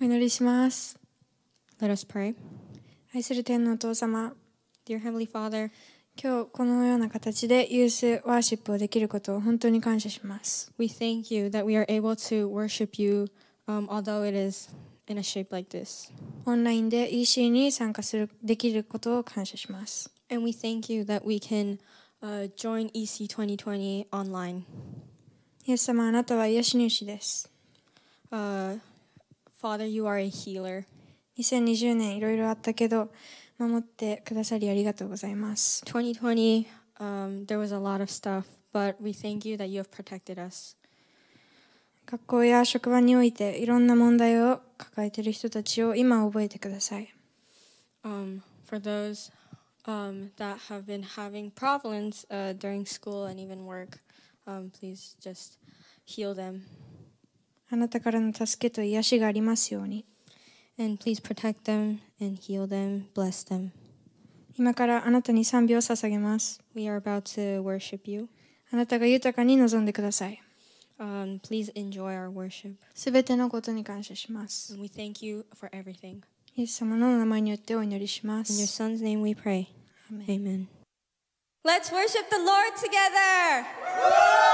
お祈りします。 Let us pray. 愛する天のお父様、 Dear Heavenly Father, 今日このような形でユースワーシップをできることを本当に感謝します。 we thank you that we are able to worship you, um, although it is in a shape like this. オンラインで EC に参加するできることを感謝します。 And we thank you that we can uh, join EC 2020 online. イエス様、あなたは癒し主です。 Uh, Father, you are a healer. 2020年いろいろあったけど、守ってくださりありがとうございます。 2020, um, there was a lot of stuff, but we thank you that you have protected us. 学校や職場においていろんな問題を抱えている人たちを今覚えてください。 Um, for those um, that have been having problems uh, during school and even work, um, please just heal them. あなたからの助けと癒しがありますように。 And please protect them and heal them, bless them. 今からあなたに賛美を捧げます。 We are about to worship you. あなたが豊かに望んでください。 Um, please enjoy our worship. すべてのことに感謝します。 And we thank you for everything. イエス様のお名前によってお祈りしま In your す。 son's name we pray. Amen. Amen. Let's worship the Lord together.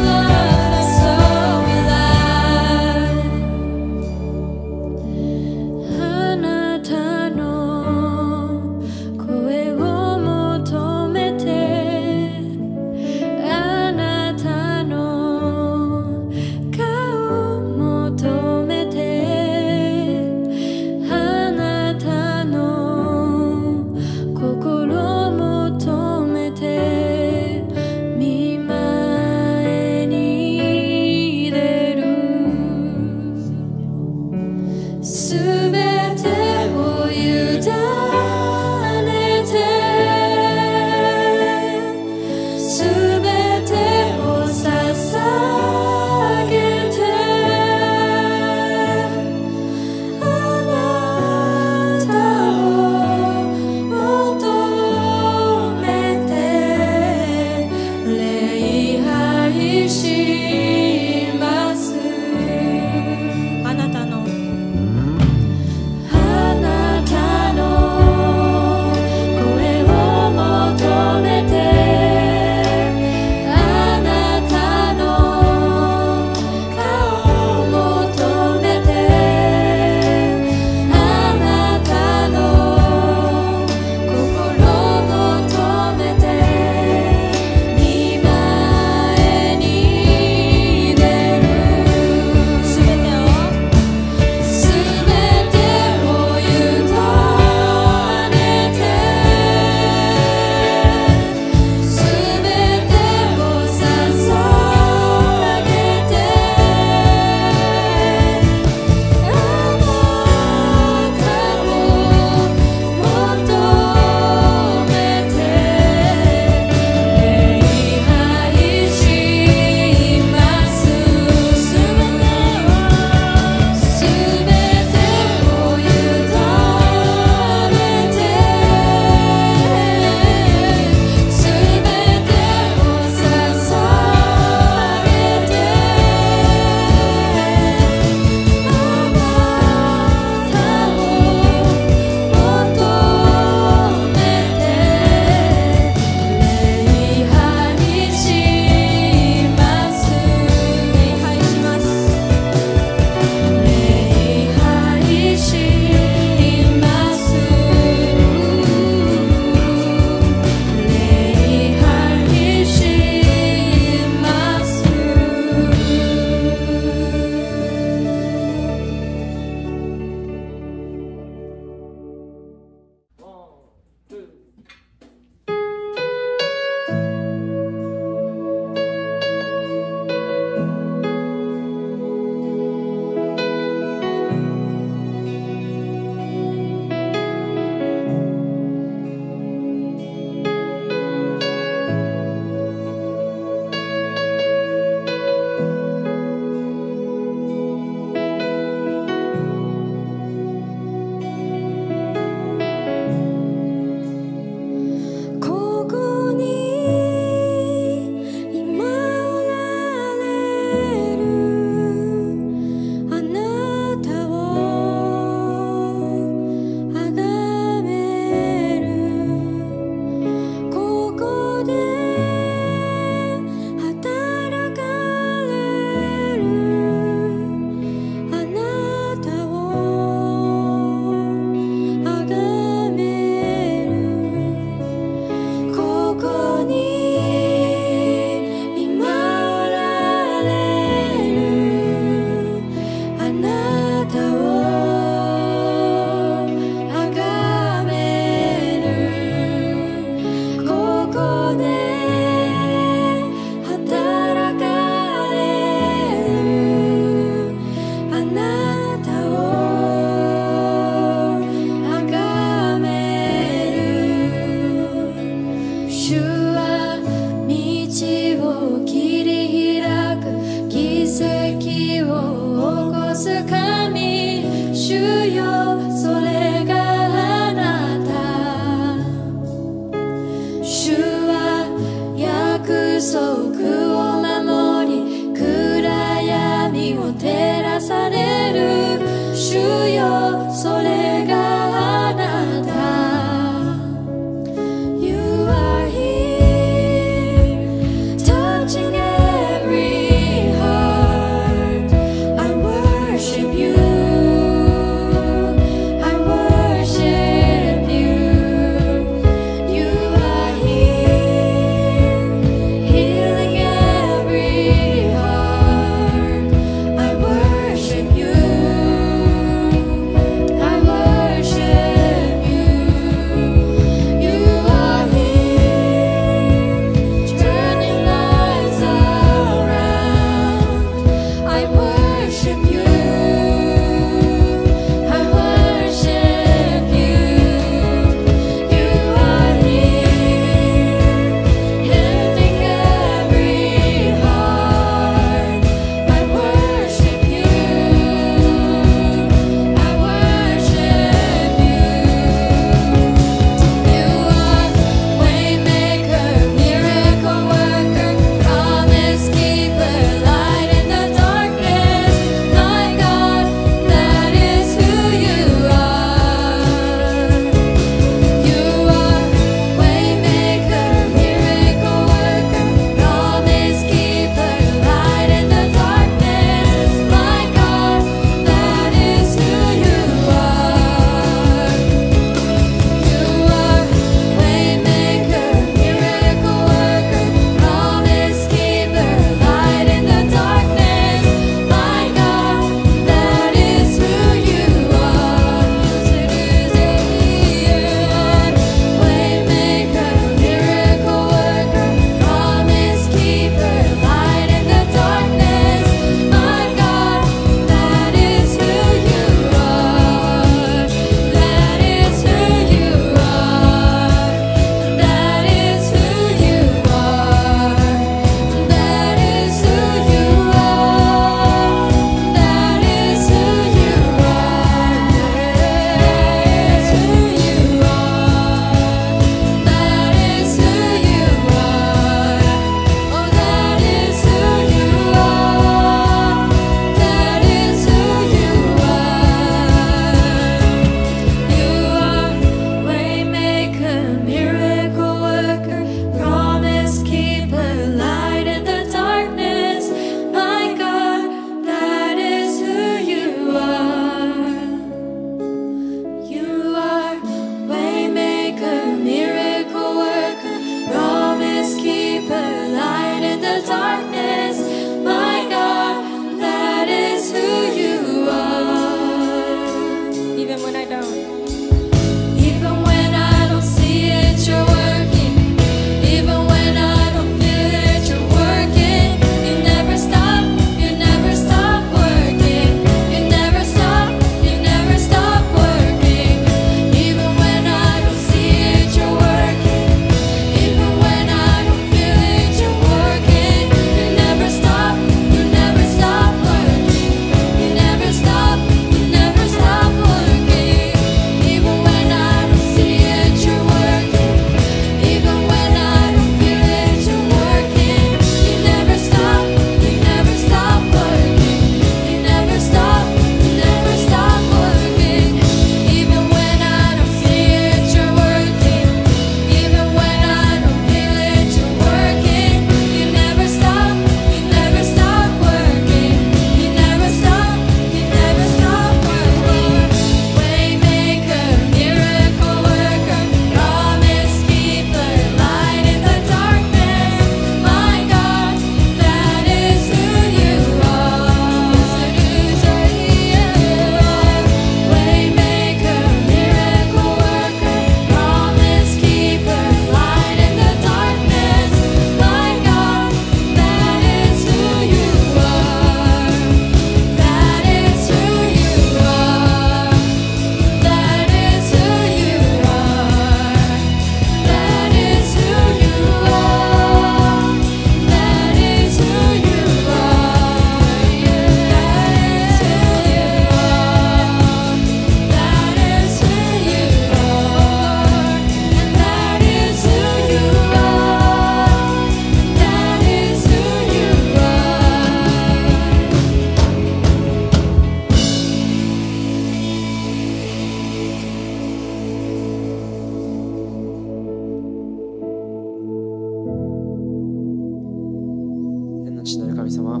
様、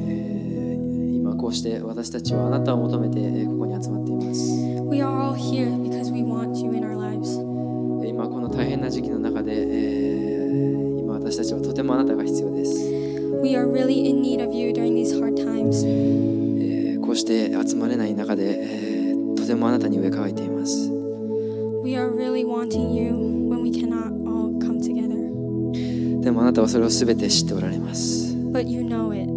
えー、今こうして私たちはあなたを求めてここに集まっています。今この大変な時期の中で、ー、今私たちはとてもあなたが必要です。We are really in need of you during these hard times. こうして集まれない中で、とてもあなたに上乾いています。We are really wanting you when we cannot all come together. でもあなたはそれをすべて知っておられます。But you know it,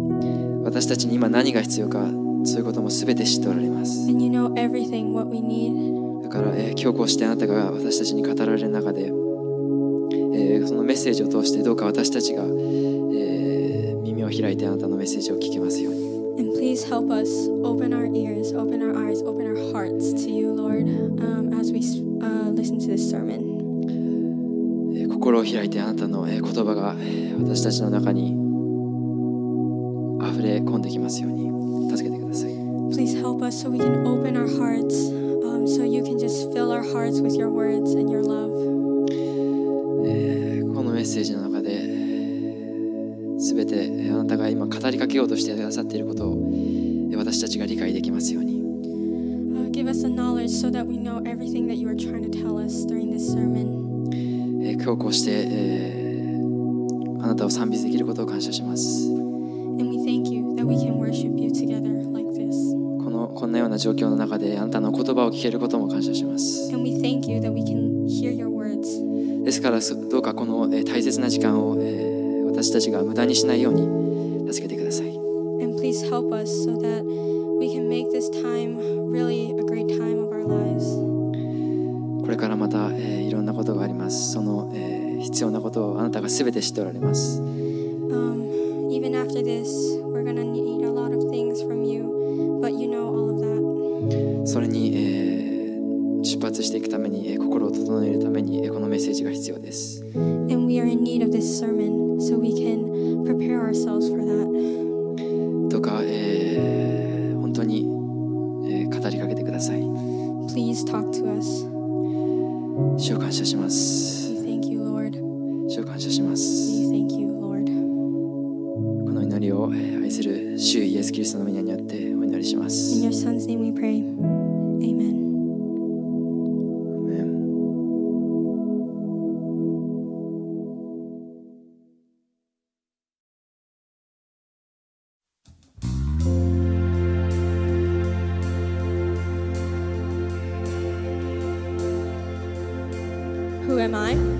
私たちに今何が必要かそういうことも全て知っておられます and you know everything what we need. だから、えー今日こうしてあなたが私たちに語られる中で、えーそのメッセージを通してどうか私たちが、えー耳を開いてあなたのメッセージを聞けますように And please help us open our ears, open our eyes, open our hearts to you, Lord, um, as we uh, listen to this sermon. えー心を開いてあなたの、えー言葉が、えー私たちの中にできますように助けてください Please help us so we can open our hearts, um, so you can just fill our hearts with your words and your love. えーこのメッセージの中で全てえーあなたが今語りかけようとしてくださっていることをえー私たちが理解できますように Uh, give us the knowledge so that we know everything that you are trying to tell us during this sermon. えー今日こうして、えーあなたを賛美できることを感謝しますこのこんなような状況の中であなたの言葉を聞けることも感謝します。ですからどうかこの大切な時間を私たちが無駄にしないように助けてください。これからまた、えー、いろんなことがあります。その、えー、必要なことをあなたがすべて知っておられます。Um, even after this, going to need a lot of things from you, but you know all of that. それに、えー出発していくために、えー心を整えるために、えーこのメッセージが必要です And we are in need of this sermon so we can prepare ourselves for that. どうか、えー本当に、えー語りかけてください Please talk to us. 主を感謝します am I?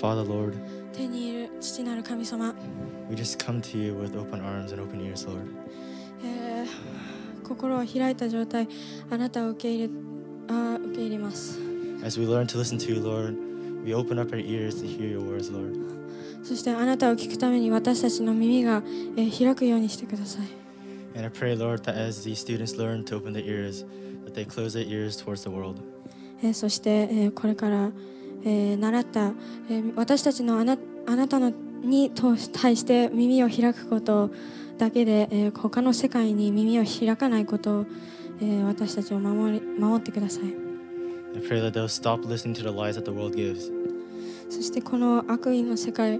Father, Lord, 天にいる父なる神様、 we just come to you with open arms and open ears, Lord. えー心を開いた状態あなたを受け入れあ受け入れます As we learn to listen to you, Lord, we open up our ears to hear your words, Lord. そしてあなたを聞くために私たちの耳が、えー開くようにしてください And I pray, Lord, that as these students learn to open their ears, that they close their ears towards the world. えーそして、えーこれから、 えー習った、えー私たちのあなあなたのにと対して耳を開くことだけで、えー他の世界に耳を開かないことを、えー私たちを守り守ってください。I pray that they'll stop listening to the lies that the world gives. そしてこの悪意の世界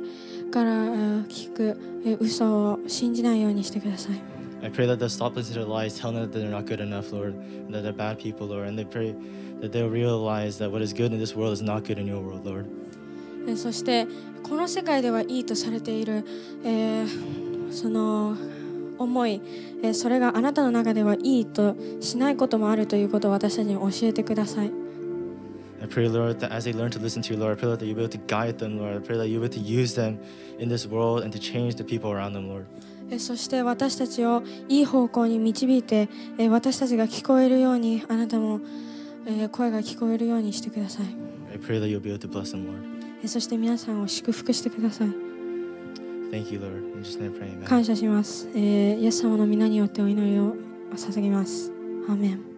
から、えー聞く、えー嘘を信じないようにしてください I pray that they'll stop listening to lies, telling them that they're not good enough, Lord, and that they're bad people, Lord. And they pray that they'll realize that what is good in this world is not good in your world, Lord. そしてこの世界ではいいとされている、えー、その思い、えー、それがあなたの中ではいいとしないこともあるということを私たちに教えてください。I pray, Lord, that as they learn to listen to you, Lord, I pray Lord, that you'll be able to guide them, Lord. I pray that you'll be able to use them in this world and to change the people around them, Lord. えーそして私たちをいい方向に導いて、えー私たちが聞こえるようにあなたも、えー声が聞こえるようにしてください、I pray that you'll be able to bless them, Lord. えーそして皆さんを祝福してください Thank you, Lord. In Jesus' name I pray, amen. 感謝します、えーイエス様の皆によってお祈りを捧げますアーメン